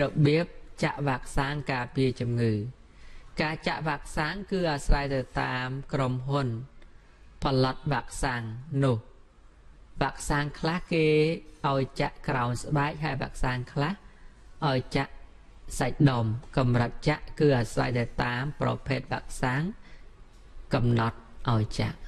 របៀបចាក់វ៉ាក់សាំងការពារជំងឺ ការចាក់វ៉ាក់សាំងគឺអាស្រ័យទៅតាមក្រុមហ៊ុន ផលិតវ៉ាក់សាំងនោះវ៉ាក់សាំងខ្លះគេឲ្យចាក់ក្រោមស្បែកហើយវ៉ាក់សាំងខ្លះឲ្យចាក់សាច់ដុំកម្រិតចាក់គឺអាស្រ័យទៅតាមប្រភេទវ៉ាក់សាំងកំណត់ឲ្យចាក់